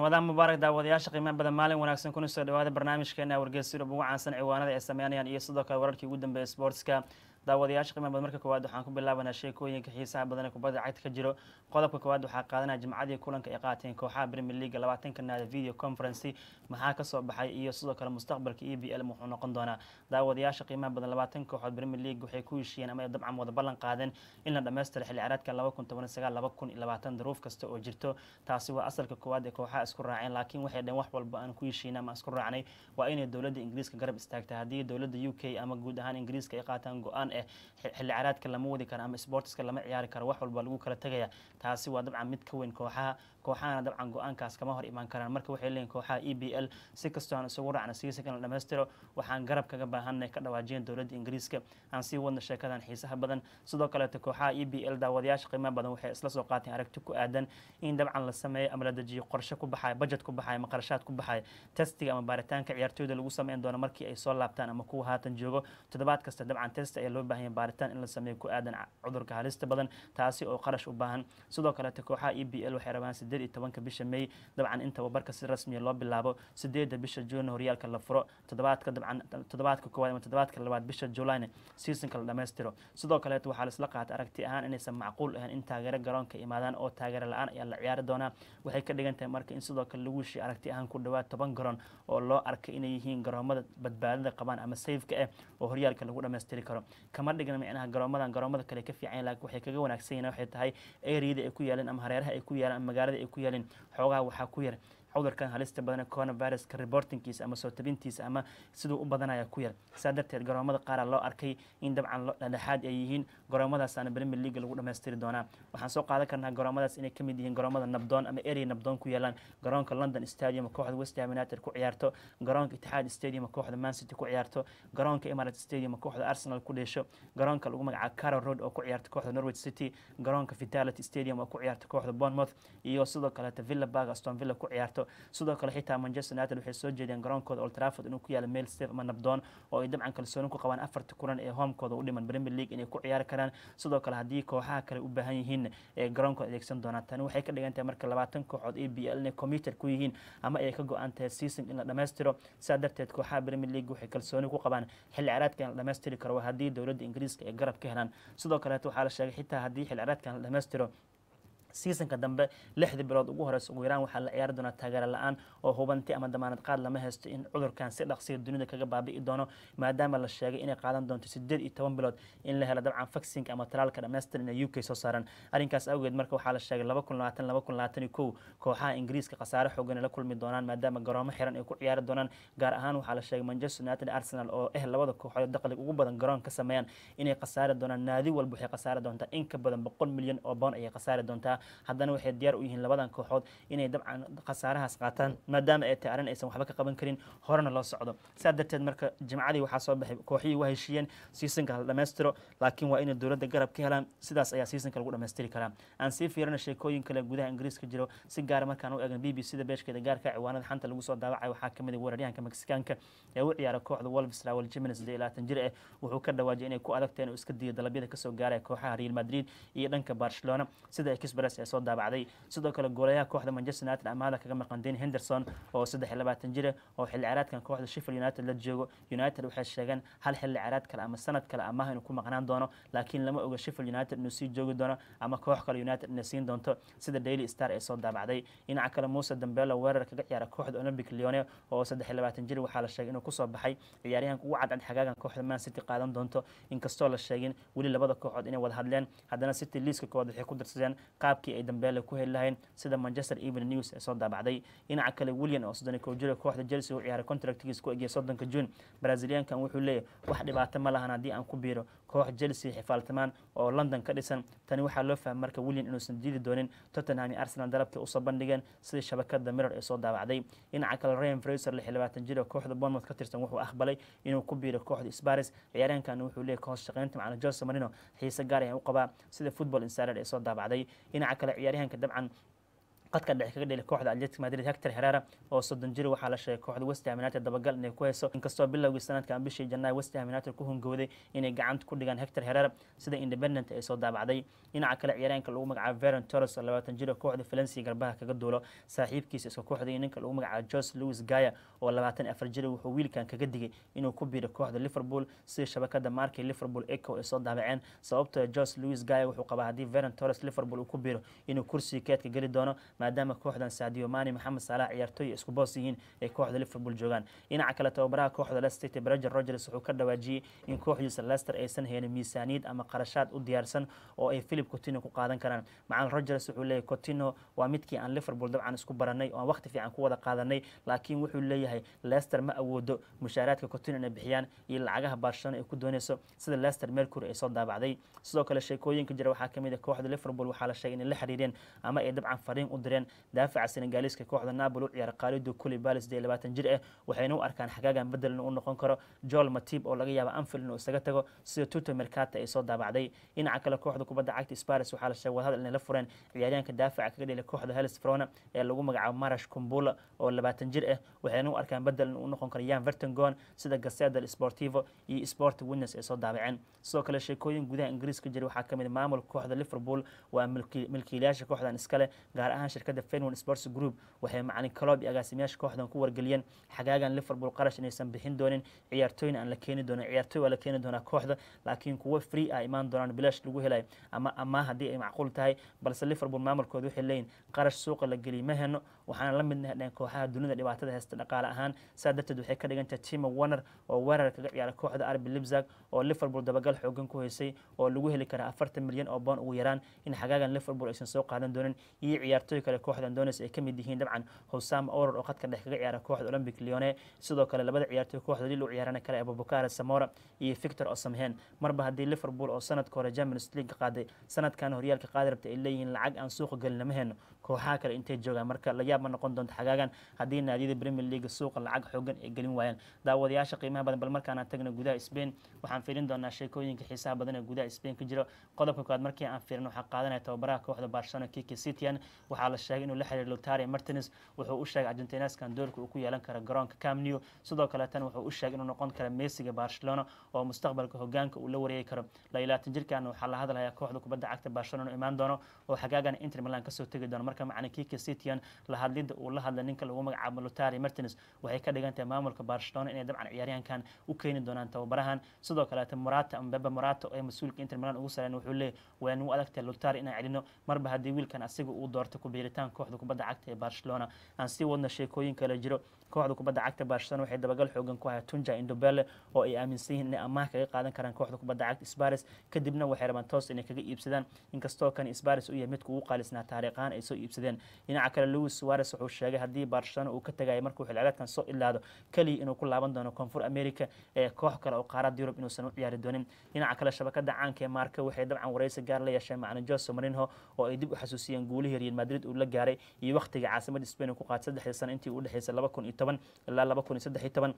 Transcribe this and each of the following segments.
ramadaan mubaarak daawadayaasha qiimaha badan maalin wanaagsan kuna soo dhawaada barnaamijkeena wargeysyada ugu caansan ciwaanada ay sameynayaan iyo sidoo kale wararkii ugu dambeeya sportska daawadayaasha qiimaha badan marka koowaad waxaan ku bilaabanaa sheekooyinka xiisaha badan ee kubadda cagta ka jiro. Qodobka koowaad waxaa qaadanaya jimcadii kulanka ay qaateen kooxaha premier league labaatanka video conference maxaa ka soo baxay iyo sidoo kale mustaqbalka e b l muxuu noqon doonaa. Daawadayaasha qiimaha badan labaatan kooxood premier league waxay ku heshiiyeen ama dabcan wada ballan qaadeen in la dhammaystiro xilli ciyaareedka laba kun toban sagaal laba kun iyo labaatan daruuf kasta oo jirto. Taasi waa asalka koowaad ee kooxaha isku raaceen laakiin waxay dhaheen wax walba aan ku heshiina ama isku raacnay waa inay dowladda ingiriiska garab istaagta haddii dowladda u k ama guud ahaan ingiriiska ay qaataan go'aan eh xilli ciyaareedka lama wadi karo ama sportska lama ciyaari karo wax walba lagu kala tegaya taasi waa dabcan mid ka weyn kooxaha kooxahana dabcan go'aankaas kama hor imaan karaan. Marka waxay leeyihiin kooxaha e b l si kastoo aan isugu raacna siisanka la dhammaystiro waxaan garab kaga baahanay ka dhawaajiyeen dowladda ingiriiska. Aan sii wadna sheekadan xiisaha badan. Sidoo kaleeto kooxaha e b l daawadayaasha qiimaha badan waxay isla soo qaateen aragti ku aadan in dabcan la sameeyo ama la dejiyo qorshe ku baxaya budget ku baxaya ama qarashaad ku baxaya. Testiga ama baaritaanka ciyaartooyda lagu sameyn doono markii ay soo laabtaan ama kuwa haatan joogo. Toddobaad kasta dabcan test ayaa loo baahanya baaritaan in la sameeyo ku aadan cudurka halista badan taasi oo qarash u baahan. Sidoo kaleeto kooxaha e b l waxay rabaan sideed iyo tobanka bisha may dabcan in tababarka si rasmiya loo bilaabo sideedda bisha juun horyaalka la furo toddobaadka dabcan toddobaadka koowaad ama toddobaadka labaad bisha julayna seasonka la dhammaystiro. Sidoo kaleeto waxaa laisla qaatay aragti ahaan inaysan macquul ahayn in taageero garoonka imaadaan oo taageero la'aan ayaa la ciyaari doonaa. Waxay ka dhigan tahay marka in sidoo kale lagu heshiye aragti ahaan ku dhawaad toban garoon oo loo arkay inay yihiin garoomada badbaadada qabaan ama safeka ah oo horyaalka lagu dhammaystiri karo. Kama dhigna micnaha garoomadan garoomada kale ka fiican laakiin waxay kaga wanaagsan yihiin waxay tahay eriyada ay ku yaaleen ama hareeraha ay ku yaaleen ama magaalada ay ku yaaleen xoogaha waxaa ku yar cudurkan halista badan coronaviruska reportingkiisa ama soo tabintiisa ama siduu u badanaya ku yar. Saa darteed garoomada qaara loo arkay in dabcan dhexaad ay yihiin. Garoomadaasana premier league lagu dhammaystiri doonaa. Waxaan soo qaadan karnaa garoomadaas inay ka mid yihiin garoomada nabdoon ama area nabdoon ku yaalaan. Garoonka london stadium kooxda west ham united ku ciyaarto. Garoonka itixaad stadium kooxda man ku ciyaarto. Garoonka emirates stadium kooxda arsenal ku dheesho. Garoonka lagu magacaabo carrow road oo ku ciyaarta kooxda norwich city. Garoonka vitality stadium oo ku ciyaarta kooxda bournemouth. Iyo sidoo kaleeta villa park aston villa ku ciyaarto sidoo kale xitaa manchester united waxay soo jeedeen garoonkooda old trafford inuu ku yaalo meel safe ama nabdoon oo ay dabcan kalsooni ku qabaan afarta kulan ee homekooda u dhiman premier league inay ku ciyaari karaan. Sidoo kale haddii kooxaha kale u baahan yihiin ee garoonkooda adeegsan doonaan tani waxay ka dhigan tahay marka labaatan kooxood e b l inay commuter ku yihiin ama ay ka go-an tahay season in la dhammaystiro. Sidaa darteed kooxaha premier league waxay kalsooni ku qabaan xilli ciraadkan la dhammaystiri karo haddii dowladda ingiriiska ay garab ka helaan. Sidoo kaleeto waxaa la sheegay xitaa haddii xilli ciraadkan la dhammaystiro seasonka dambe lixdii bilood ugu horeysa ugu yaraan waxaa la ciyaari doonaa taageero la'aan oo hubanti ama damaanad qaad lama haysto in cudurkan si dhaqsiya dunida kaga baabi'i doono maadaama la sheegay inay qaadan doonto sideed iyo toban bilood in la helo dabcan vaccine ama talaalka dhamaystir inay u k soo saaran. Arrinkaas awgeed marka waxaa la sheegay laba kun labaatan laba kun labaatan iyo kow kooxaha ingiriiska khasaare xoogan la kulmi doonaan maadaama garoomo xiran ay ku ciyaari doonaan. Gaar ahaan waxaa la sheegay manchester united arsenal oo eh labada kooxood dakhliga ugu badan garoon ka sameeyaan inay khasaari doonaan naadi walba waxay khasaari doontaa in ka badan boqol milyan oo boon ayay khasaari doontaa haddana waxay diyaar u yihiin labadan kooxood inay dabcan khasaarahaas qaataan maadaama ay tahay arrin aysan waxba ka qaban karin horena loo socdo. Saa darteed marka jimcadii waxaa soo baxay kooxihii waa heshiiyeen seasonka la dhammaystiro laakiin waa inay dowladda garab ka helaan. Sidaas ayaa seasonka lagu dhammaystiri karaa. Aan sii fiirina sheekooyin kale gudaha ingiriiska jiro. Si gaara markaan u eegna b b c da beeshkeeda gaarka ciwaanada xanta lagu soo daawacay waxaa ka mid ah weeraryahanka mexicaanka ee u ciyaara kooxda wolves raawel jimenez iyo labaatan jir ah. Wuxuu ka dhawaajiyay inay ku adagtahay inuu iska diiyo dalabyada ka soo gaaraya kooxaha real madrid iyo dhanka barcelona. Sida express ee soo daabacday. Sidoo kale goolayaha kooxda manchester united amaada kaga maqan dane henderson oo jira oo xilli ciraadkan kooxda sheffield united la joogo. United waxay sheegeen hal xilli ciraad kale ama sanad kale amaah inuu ku maqnaan doono laakiin lama oga sheffield united inuu sii joogi doono ama koox kale united inay siin doonto sida daily star ee soo daabacday. Dhinaca kale muuse dambelo weerar kaga ciyaara kooxda olympic leone oo iyo labaatan jir waxaa la sheegay inuu ku soo baxay ciyaaryahanka ugu cadcad xagaagan kooxda man city qaadan doonto. Inkastoo la sheegin weli labada kooxood inay wada hadleen haddana city liiska koowaad waxay ku darsadeen qaabkii ay dambeele ku heli lahayn sida manchester evening news ee soo daabacday. Dhinaca kale william oo soddon kow jira kooxda chelsea u ciyaaray contractigiis ku egiyay soddonka juun. Braziliankan wuxuu leeyahy wax dhibaato ma lahan haddii aan ku biiro koox chelsea xifaaltamaan oo london ka dhisan. Tani waxaa loo fahmay marka william inuusan diidi doonin tottenham iyo arsenal dalabkay u soo bandhigeen sidii shabakada mirror ee soo daabacday. Dhinaca kale ryan fraser lix labaatan jir oo kooxda bournemouth ka tirsan wuxuu aqbalay inuu ku biiro kooxda sparis ciyaaryahankan wuxuu leeyahy ka shaqeynta macna jose marino xiise gaar ayaan u qabaa sida football insider ee soo daabacday. Dhinaca kale ciyaaryahanka dabcan qadka dhexe kaga dheli kooxda atletic madrid hector herrera oo soddon jir waxaa la sheegay kooxda west ham united dabagal inay ku hayso. Inkastoo bilowgii sanadkan bishii janaayo west united ku hungowday inay gacanta ku dhigaan hector herrera sida independent ay soo daabacday. Dhinaca kale ciyaaryaanka lagu magacaabo veron torres oo labaatan jir oo kooxda valencia garbaha kaga duulo. Saaxiibkiisa isku kooxda iyo ninka lagu magacaabo jos louis gaya oo labaatan afar jir wuxuu wiilkan kaga digay inuu ku biiro kooxda liverpool sida shabakada markii liverpool eco ay soo daabaceen. Sababtoo jos louis gaya wuxuu qabaa haddii veron torres liverpool uu ku biiro inuu kursiga keedka geli doono maadaama kooxdan sadio mani maxamed salah ciyaartooy isku boos yihiin ay kooxda liverpool joogaan. Dhinaca kale tababaraha kooxda leicester brager rogers wuxuu ka dhawaajiyey in kooxdiisa leicester aysan haynin miisaaniyad ama qarashaad u diyaarsan oo ay philip cotino ku qaadan karaan. Macalin rogers wuxuu leeyahay cotino waa midkii aan liverpool dabcan isku baranay oo aan waqti fiican ku wada qaadanay laakiin wuxuu leeyahay leicester ma awoodo mushaaraadka cotino inay bixiyaan iyo lacagaha barcelona ay ku dooneyso sida leicester mercury ay soo daabacday. Sidoo kale sheekooyinka jira waxaa ka mid ah kooxda liverpool waxaa la sheegay inay la xiriireen ama ay dabcan fariin u direen daafaca senegaaliska kooxda napoli u ciyaara qaalidu kuli sidee labaatan jir ah waxayna u arkaan xagaagan bedel inuu noqon karo joel matib oo laga yaabo anfield inuu isaga tago sida tuto mercata ay soo daabacday. Dhinaca kale kooxda kubadda cagta sparis waxaa la sheegay wadahadal inay la fureen ciyaaryaanka daafaca kaga dhelay kooxda helis ee lagu magacaabo marash kumbula oo labaatan jir ah waxayna u arkaan bedel inuu noqon karo yan vertingon sida gaseda sportivo iyo sport witness ay soo daabaceen. Sidoo kale sheekooyin gudaha ingiriiska jira waxaa ka mid maamulka kooxda liverpool waa milkiilayaasha kooxdan iskale gaar ahaan shirkadda fenwin sports group. Waxay macalin kaloob iyo agaasimayaasha kooxdan ku wargeliyeen xagaagan liverpool qarash inaysan bixin doonin. Ciyaartooyna aan la keeni doonin ciyaartooy waa la keeni doonaa kooxda laakiin kuwo free ah imaan doonaan bilash lagu helayo ama amaa haddii ay macquul tahay balse liverpool maamulkooda waxay leeyihiin qarash suuqa la geliy ma heno waxaana la mid nahdheen kooxaha dunida dhibaatada haysta dhaqaale ahaan. Saa darteed waxay ka dhigan tahay timo warner oo weerar kaga ciyaara kooxda arbi libzag oo liverpool dabagal xoogan ku haysay oo lagu heli karaa afartan milyan oo boon ugu yaraan. In xagaagan liverpool aysan soo qaadan doonin iyo ciyaartooy kale kooxdan dones ay ka mid yihiin dabcan hosam oror oo khadka dhex kaga ciyaara kooxda olympic leone sidoo kale labada ciyaartooy kooxda lil u ciyaarana kale abubakar samora iyo victor osamhen marba haddii liverpool oo sanadka hore champions league qaaday sanadkan horyaalka qaadi rabta ay leeyihiin lacag aan suuqa gelin lama heno kooxaha kale intay joogaan marka la yaab ma noqon doonto xagaagan. Haddii naadiyada premier league suuqa lacag xoogan ay gelin waayaan. Daawadayaasha qiimaha badan bal markaan tagna gudaha spain waxaan fiirin doonaa sheekooyinka xiisaha badan ee gudaha spain ka jiro. Qodobka koowaad markii aan fiirin waxaa qaadanaya tababaraha kooxda barcelona kiki citian waxaa la sheegay inuu la xiriir lotari martins wuxuu u sheegay argentineskan doorka uu ku yeelan karo garoonka camnew sidoo kale tan wuxuu u sheegay inuu noqon karo messiga barcelona oo mustaqbalka hogaanka uu la wareegi karo. Layilaatan jirkan waxaa la hadlayaa kooxda kubadda cagta barcelona imaan doono oo xagaagan inter milan ka soo tegi doono. Marka macna kiki citian la hadlida uu la hadlay ninka lagu magacaabo lotari martins waxay ka dhigan maamulka barcelona inay dabcan ciyaaryahankan u keeni doonaan tababarahan. Sidoo kaleeta morata mbebe morata ee mas'uulka inter milan ugu sareyn wuxuu leeyahy waa nagu adagtahay lotari inaan celino. Marba haddii wiilkan asiga uu doorto ku kooxda kubadda cagta ee barcelona. Aan sii wadna sheekooyin kale jiro. Kooxda kubadda cagta barcelona waxay dabagal xoogan ku haya tunja indobele oo ay aaminsan yihiin inay amaah kaga qaadan karaan kooxda kubadda cagta sparis kadibna waxay rabaan toos inay kaga iibsadaan. Inkastoo kan sparis uu yahay midka ugu qaalisnaa taariikhaan ay soo iibsadeen. Dhinaca kale louis Tavares wuxuu sheegay haddii Barcelona uu ka tagayo markuu xilciyaareedkan soo ilaado kaliya inuu ku laaban doono Koonfur America ee koox kale oo qaaradda Yurub inuusan u ciyaari doonin dhinaca kale shabakada caanka ee Marca waxay dabcan wareysi gaar la yeesheen macna Jose Mourinho oo ay dib u xasuusiyeen guulihii Real Madrid uu la gaaray iyo waqtiga caasimadda Spain ku qaatay saddexdii sano intii u dhaxaysay 2010 ilaa 2013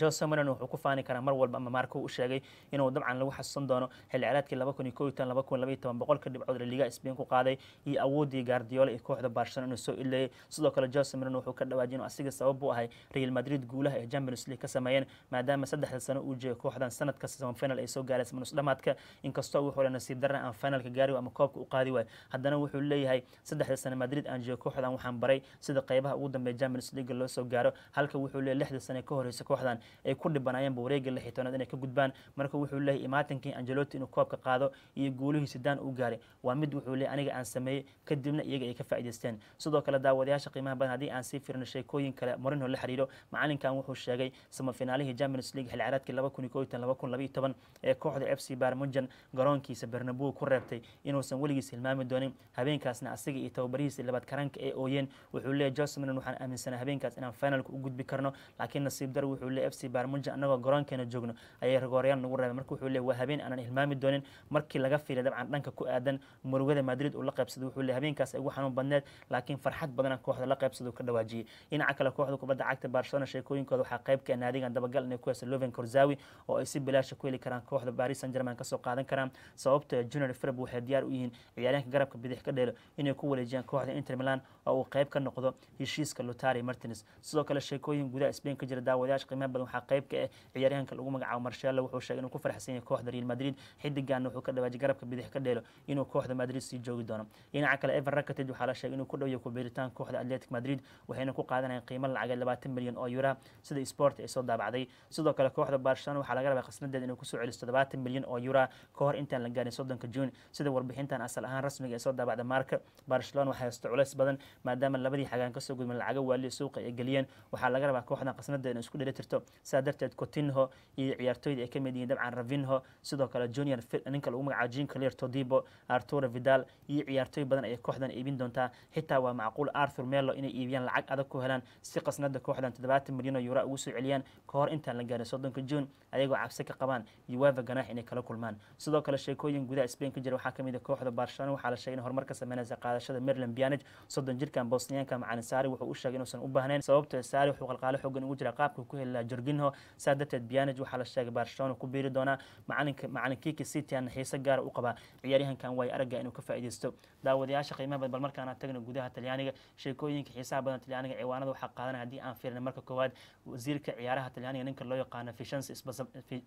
jose marin wuxuu ku faani karaa mar walba ama maarko u sheegay inuu dabcan lagu xasuusan doono xilli toban boqolka dhibcood ee liga spain ku qaaday iyo awooddii gaardiola iyo kooxda barcelona inuu soo ileeyay. Sidoo kale jose wuxuu ka dhawaajiyay inuu asiga sabab u ahay real madrid guulaha ee champions league ka sameeyeen maadaama saddexda sano uu jeegay kooxdan sanad kasta sema final ay soo gaaraysa manus dhamaadka. Inkastoo wuxuu le nasiib darna aan finalka gaari ama koobka u qaadi waayo haddana wuxuu leeyahay saddexda sano madrid aan jeego kooxdan waxaan baray sida qeybaha ugu dambeeya champions league loo soo gaaro. Halka wuxuu leeyahay lixda sano ka horeysa kooxdan ay ku dhibanaayeenba wareega lixitoonaad inay ka gudbaan. Marka wuxuu leeyahy imaatinkii angeloti inuu koobka qaado iyo guulihii sidaan uu gaaray waa mid wuxuu leeyahy aniga aan sameeyey kadibna iyaga ay ka faa'idaysteen sidoo kale daawadayaasha qiimaha badan haddii aan sii firino sheekooyin kale morinho la xiriiro. Macalinkan wuxuu sheegay samafinaalihii champions league xilli ciyaareedkii laba kun iyo laba kun laba toban ee kooxda f c barmunjan garoonkiisa bernabeu ku reebtay inuusan weligiis hilmaami doonin. Habeenkaasna asiga iyo tababarihiisa labaad karanka ee ooyeen. Wuxuu leeyahy jose marin waxaan aaminsanay habeenkaas inaan finalka u gudbi karno laakiin nasiib dar wuxuu leeyahy f c barmunja annagoo garoonkeena joogno ayay ragoorayaal nagu reebay marka wuxuu leey waa habeen aanan hilmaami doonin. Markii laga fiilay dabcan dhanka ku aadan murugada madrid uu la qaybsaday wuxuu leey habeenkaas ugu xanuun badneed laakiin farxad badana kooxda la qaybsada uu ka dhawaajiyey dhinaca kale kooxda kubadda cagta barcelona sheekooyinkooda waxaa qayb ka naadigan dabagal inay ku heysa loven korzawi oo ay si bilaasha ku heli karaan kooxda paris saint germain ka soo qaadan karaan. Sababto junior freb waxay diyaar u yihiin ciyaaryaanka garabka bidix ka dheelo inay ku wareejiyaan kooxda inter milan oo uu qayb ka noqdo heshiiska lotari martins sidoo kale sheekooyin gudaha spain ka jira daawadayaasha qiimaha badan waxaa qayb ka ah ciyaaryahanka lagu magacaabo marshalo wuxuu sheegay inuu ku farxsan yahay kooxda real madrid xidigan wuxuu ka dhawaajiyay garabka bidix ka dheelo inuu kooxda madrid sii joogi doono dhinaca kale ever rakated waxaa la sheegay inuu ku dhowya ku beeritaan kooxda atletic madrid waxayna ku qaadanayaan qiimo lacageed labaatan milyan oo yura sida sport ay soo daabacday sidoo kale kooxda barcelona waxaa laga rabaa khasnadeed inay kusoo celiso todobaatan milyan oo yura ka hor intaan la gaarin soddonka juun sida warbixintan asal ahaan rasmiga ee soo daabacda maarka barcelona waxay haysto culeys badan maadaama labadii xagaan kasoo gudmeen lacaga waaliya suuqa ay geliyeen waxaa laga rabaa kooxdan khasnadeed inay isku dheli tirto sidaa darteed cotinho iyo ciyaartooyda ay ka mid yihiin dabcan ravinho sidoo kale junior ninka lagu magacaabo jean clear todibo arturo vidal iyo ciyaartooy badan ayay kooxdan iibin doontaa. Xitaa waa macquul arthur melo inay iibiyaan lacag adag ku helaan si qasnada kooxdan. Toddobaatan milyan oo yura ugu soo celiyaan ka hor intaan la gaarin soddonka juun ayagoo cabsi ka qabaan ueva ganaax inay kala kulmaan. Sidoo kale sheekooyin gudaha spain ka jira waxaa ka mid a kooxda barcelona waxaa la sheegay in horumar ka sameynaysa qaadashada maryland bianage soddon jirkan bosniyaanka macalin saari wuxuu u sheegay inuusan u baahnayn sababtoo saari wuxuu qalqaalo xoogan ugu jira qaabka ku heli lahaa jorginho saa darteed bianage waxaa la sheegay barcelona ku biiri doonaa macalinka macalin kiki cityan xiise gaara u qabaa ciyaaryahankan way aragga inuu ka faa'iideysto daawadayaasha qiimaha badan bal markaana tagna gudaha talyaaniga sheekooyinka xiisaha badan talyaaniga ciwaanada waxaa qaadanaya haddii aan fiirina marka koowaad wasiirka ciyaaraha talyaaniga ninka loo yaqaano fishansi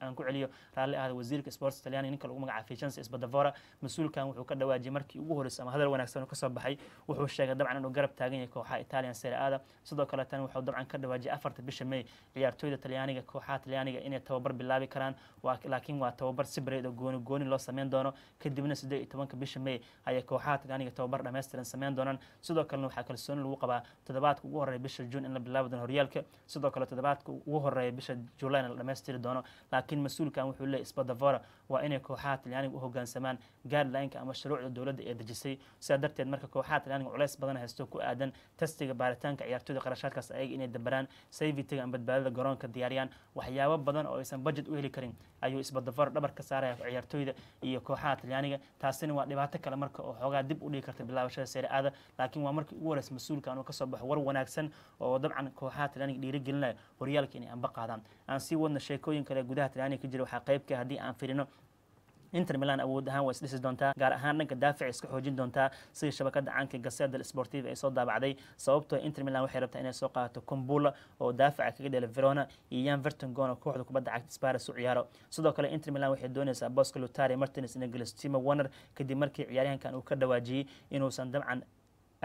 aan ku celiyo raalli ahda wasiirka sports talyaaniga ninka lagu magacaabo fishansi isbadavora mas-uulkan wuxuu ka dhawaajiyay markii ugu horreysay ama hadal wanaagsan oo kasoo baxay wuxuu sheegay dabcan inuu garab taagan yahay kooxaha italian serie ada sidoo kale tan wuxuu dabcan ka dhawaajiyay afarta bisha may ciyaartooyda talyaaniga kooxaha talyaaniga inay tababar bilaabi karaan laakiin waa tababar si bareed oo gooni gooni loo sameyn doono kadibna siddeed iyo tobanka bisha may ayay kooxaha talyaaniga tababar dhammaystiran sameyn doonaan sidoo kalena waxaa kalsooni lagu qabaa toddobaadka ugu horreeya bisha juun in la bilaabi doono horyaalka sidoo kale toddobaadka ugu horreeya bisha julayna la dhammaystiri doono laakiin mas-uulkan wuxuu leeyay spadavora waa inay kooxaha talyaaniga u hoggaansamaan guidelineka ama shuruucda dowladda ee dejisay sidaa darteed marka kooxaha talyaaniga culeys badan haysto ku aadan tastiga baaritaanka ciyaartooyda qarashaadkaas ayaga inay dabaraan savitiga ama badbaadada garoonka diyaariyaan waxyaabo badan oo aysan budget u heli karin. Ayuu isbadavor dhabar ka saaraya ciyaartooyda iyo kooxaha talyaaniga. Taasina waa dhibaato kale marka oo xoogaa dib u dhigi karta bilaabashada serie aada. Laakiin waa markii ugu horeysa mas'uulkan uu ka soo baxo war wanaagsan oo dabcan kooxaha talyaaniga dhiirigelinaya horyaalka inay amba qaadaan. Aan sii wadna sheekooyin kale gudaha talyaaniga ka jira waxaa qaybka haddii aan firino inter milan awood ahaan waa isdhisi doontaa gaar ahaan dhanka daafic iska xoojin doontaa sidii shabakada caanka gaseda sportiva ay soo daabacday sababtoo inter milan waxay rabtaa inay soo qaadato combula oo daafica kaga dhela verona iyo yan vertongon oo kooxda kubadda cagta spares u ciyaaro. Sidoo kale inter milan waxay doonaysaa bosco lutari martins inay geliso timo warner kadib markii ciyaaryahankan uu ka dhawaajiyey inuusan dabcan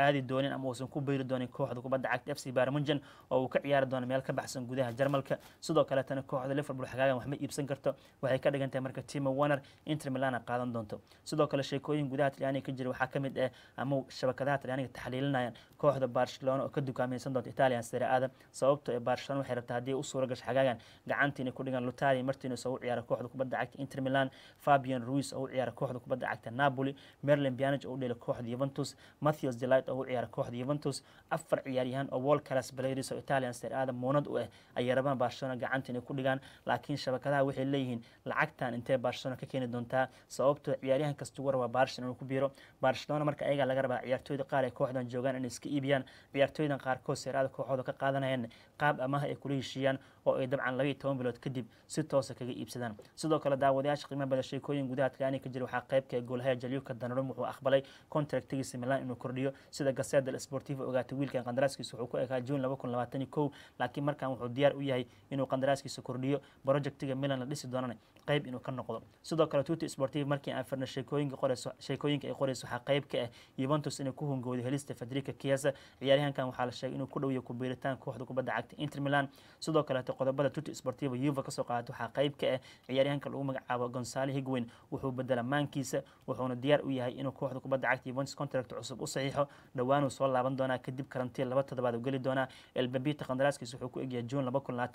aadi doonin ama uusan ku beyri doonin kooxda kubadda cagta f c barmunjan oo uu ka ciyaari doono meel ka baxsan gudaha jarmalka. Sidoo kaletana kooxda liverpool xagaagan wax iibsan karto waxay ka dhigan tahay marka timo warner inter milana qaadan doonto. Sidoo kale sheekooyin gudaha talyaaniga ka jira waxaa ka mid ah ama shabakadaha talyaaniga taxliilinayaan kooxda barcelona oo ka dukaamaysan doonta italian serie ada. Sababtoo ee barcelona waxay rabtaa haddii u gasho xagaagan gacantii inay ku dhigaan lutari martins oo u ciyaara kooxda kubadda cagta inter milan fabian ruiz oo u ciyaara kooxda kubadda cagta napoli merlin bianage oo u dhela kooxda juventus matthews delight oo u ciyaara kooxda Juventus. Afar ciyaaryahan oo world class players oo Italian Serie A muunad u ah ayay rabaan Barcelona gacanta inay ku dhigaan. Laakiin shabakadaha waxay leeyihiin lacagtan intee Barcelona ka keeni doontaa sababtoo ciyaaryahan kasta war waa Barcelona ku biiro. Barcelona marka ayaga laga rabaa ciyaartooyda qaar ee kooxdan joogaan inay iska iibiyaan. Ciyaartooydan qaarkood Serie A kooxooda ka qaadanayaan qaab amaah ay kula heshiiyaan oo ay dabcan labayo toban bilood kadib si toosa kaga iibsadaan. Sidoo kale daawadayaasha qiimo badan sheekooyin gudaha talyaaniga ka jira waxaa qaybka goolhaya jalyuka danarum wuxuu aqbalay contractigiisa milan inuu kordhiyo sida gaseda sportiva ogaatay wiilkan qandaraaskiisa wuxuu ku ekaa kow laakiin markan wuxuu diyaar u yahay inuu qandaraaskiisa kordhiyo. Projectiga milan la dhisi doonana qayb inuu ka noqdo sidoo kale tuti sportiva markii aan firna sheekooyinka qoreyso sheekooyinka ay qoreyso waxaa qayb ka ah Juventus inay ku hungowday helista Federico Chiesa ciyaaryahankan waxaa la sheegay inuu ku dhow yahay ku biiritaan kooxda kubadda cagta Inter Milan sidoo kale qodobada tuti sportiva Juve ka soo qaadatay waxaa qayb ka ah ciyaaryahanka lagu magacaabo Gonzalo Higuain wuxuu bedela maankiisa wuxuuna diyaar u yahay inuu kooxda kubadda cagta Juventus contract cusub u saxiixo dhowaanuu soo laaban doonaa kadib karantiin laba toddobaad u geli doonaa elbabita qandaraaskiisa wuxuu ku egyahay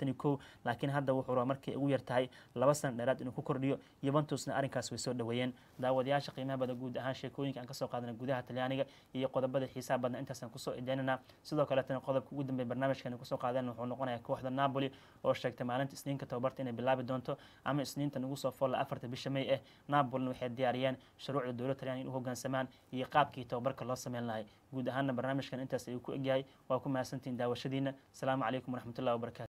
iyo kow laakiin hadda wuxuu markay ugu yartahay laba sana dheeraad inuu ku kordhiyo yuventusna arrinkaas way soo dhoweeyeen daawadayaasha qiimaha badan guud ahaan sheekooyinka aan ka soo qaadanay gudaha talyaaniga iyo qodobada xiisaha badan intaasaan ku soo edeynana sidoo kaleetana qodobka ugu dambeey barnaamijkan ku soo qaadan wuxuu noqonayaa kooxda napoli oo sheegtay maalinta isniinka tababarta inay bilaabi doonto ama isniinta nagu soo foolla afarta bisha may ah napolina waxay diyaariyeen shuruucda dowladda talyaaniga in u hoggaansamaan iyo qaabkii tababarka loo sameyn lahay. Guud ahaana barnaamijkan intaas ayuu ku egyahay. Waa ku mahadsantihiin daawashadiina asalaamu calaykum waraxmatullahi wabarakatu